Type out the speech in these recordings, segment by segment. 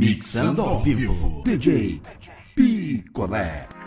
Mixando ao vivo, DJ Picolé.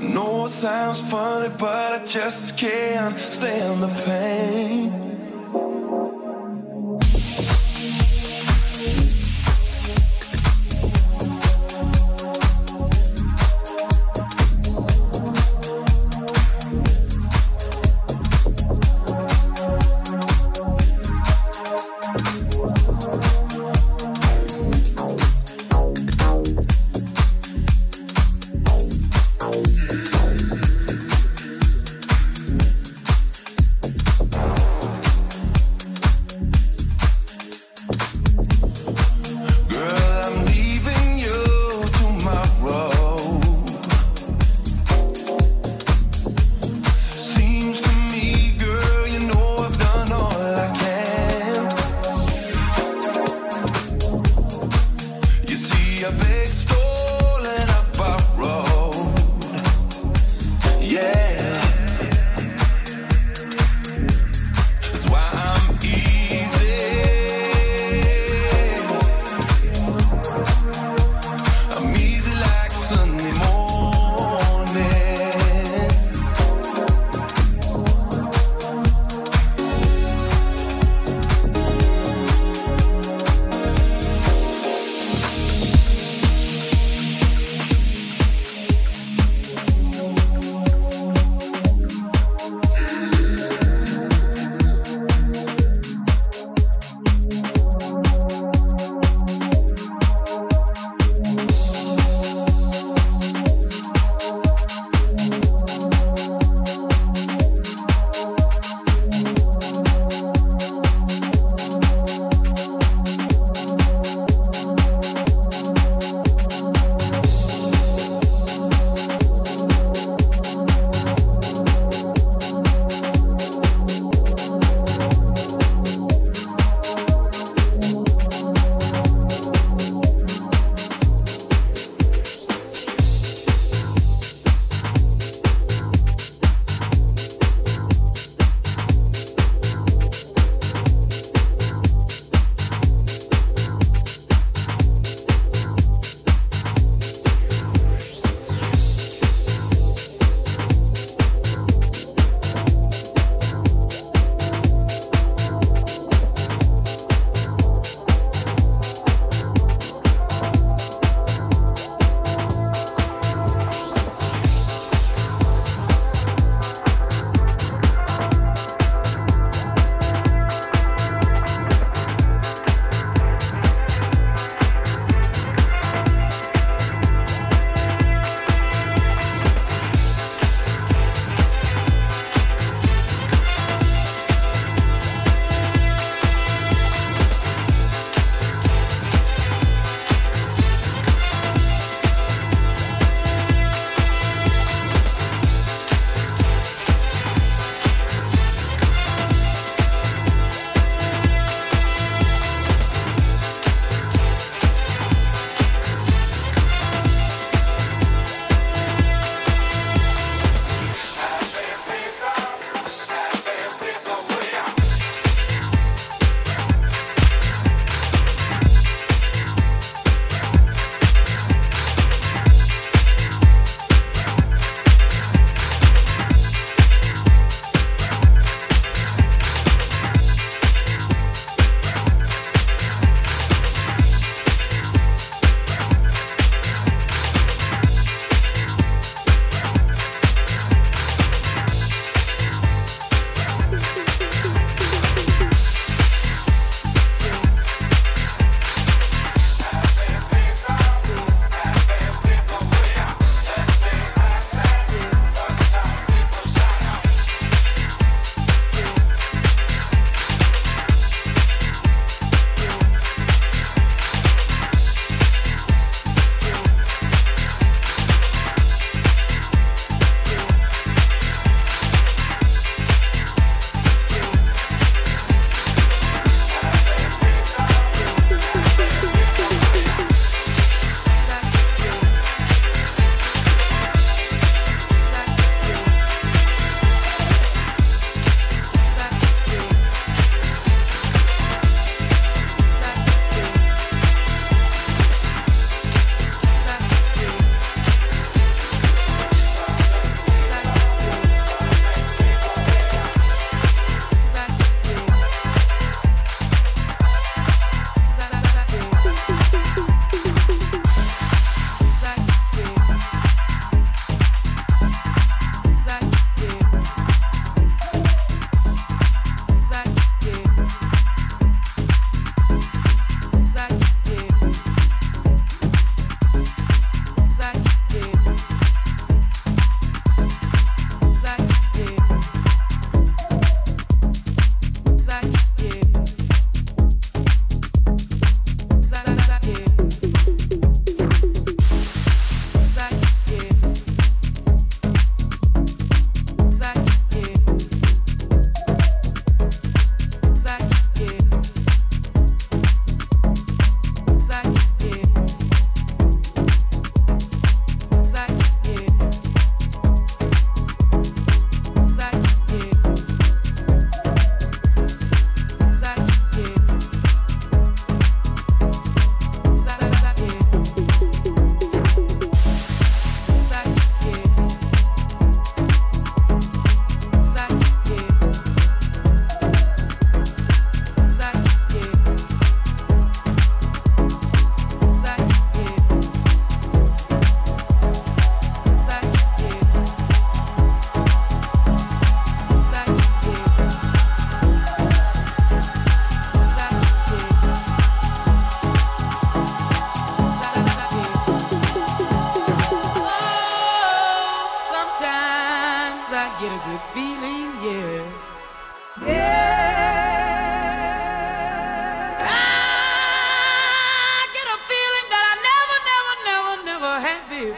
Know it sounds funny, but I just can't stand the pain.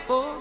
for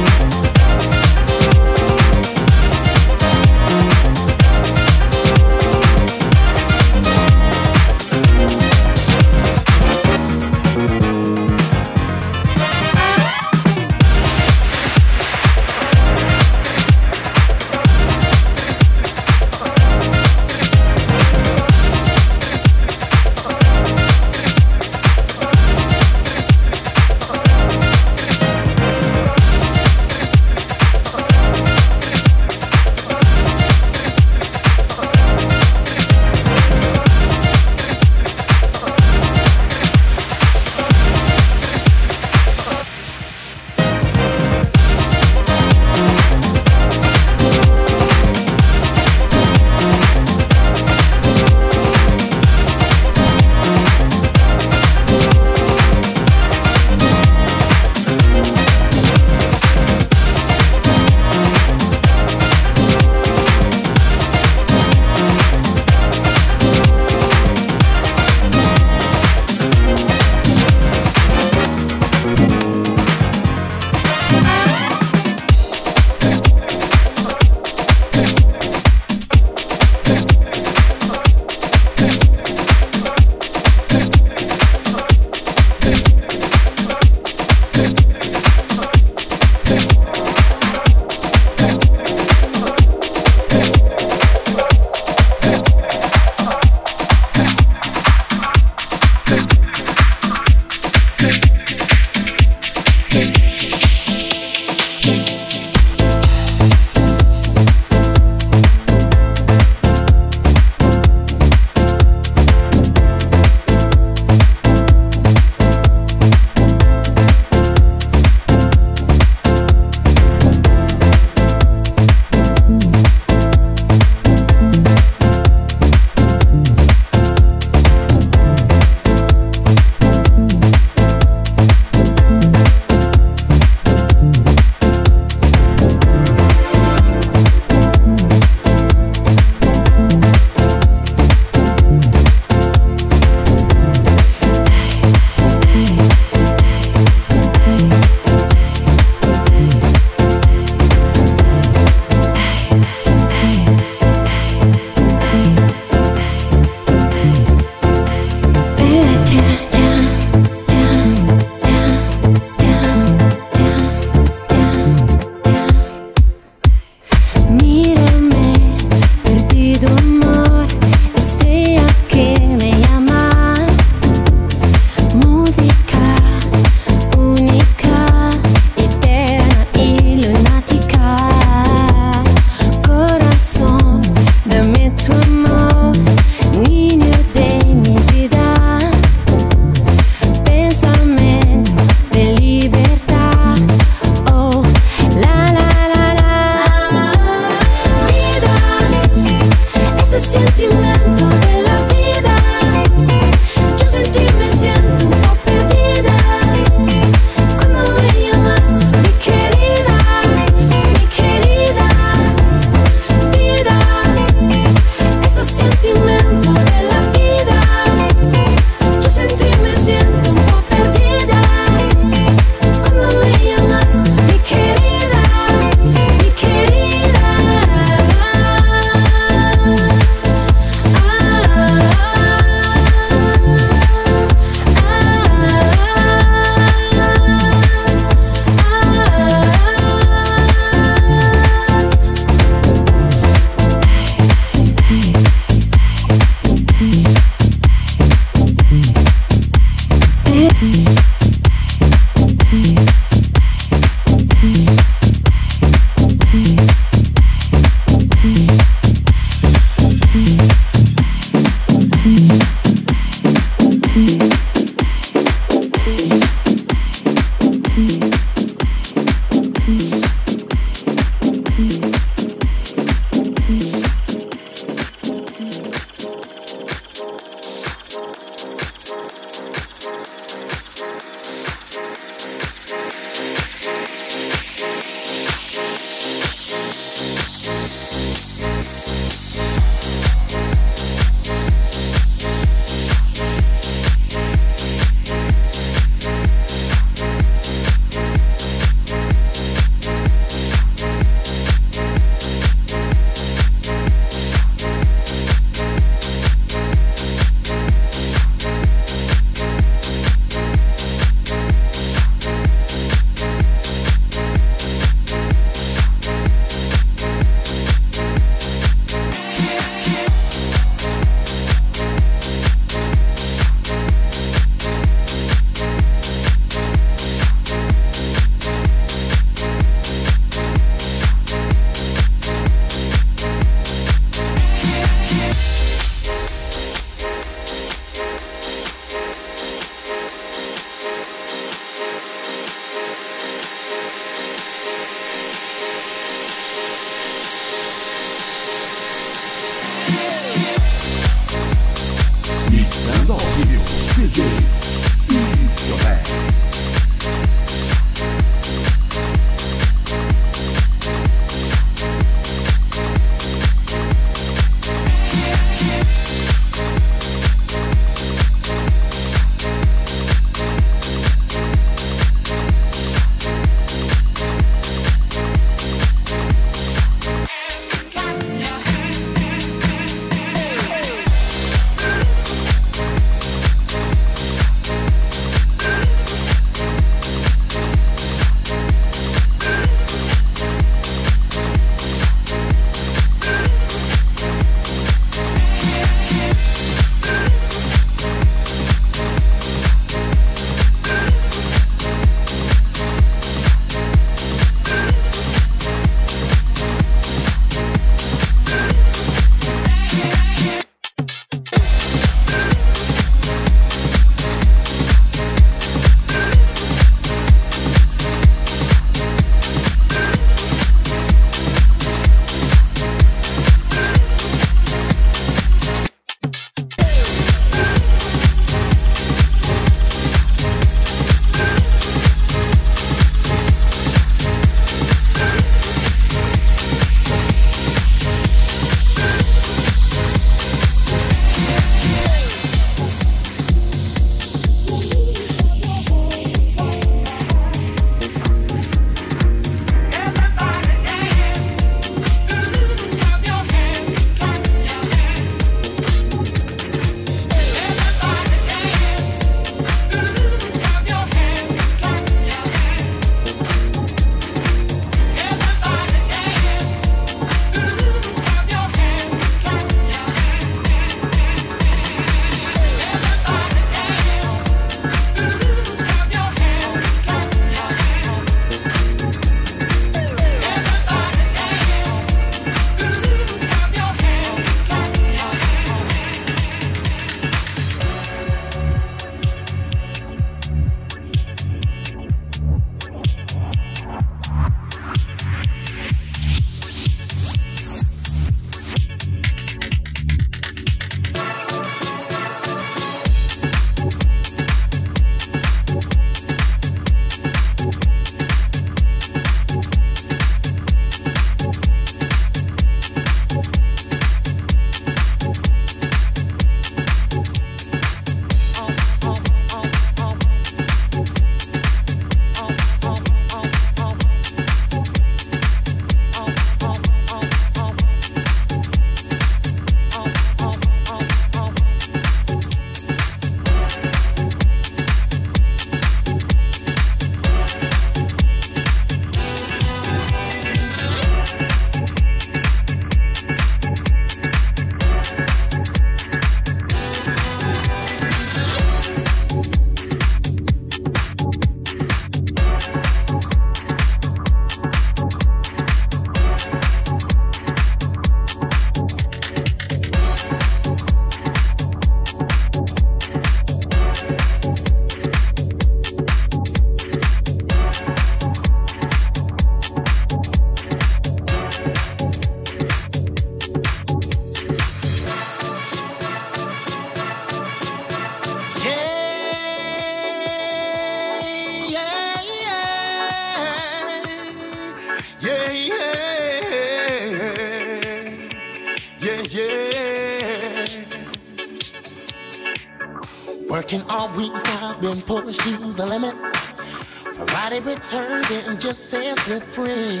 and just sets me free.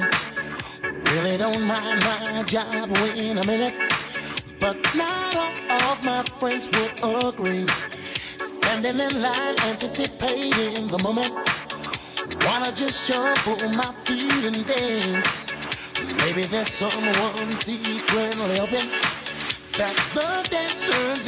Really don't mind my job in a minute, but not all of my friends would agree. Standing in line, anticipating the moment. Wanna just shuffle my feet and dance. Maybe there's someone secretly hoping that the dance turns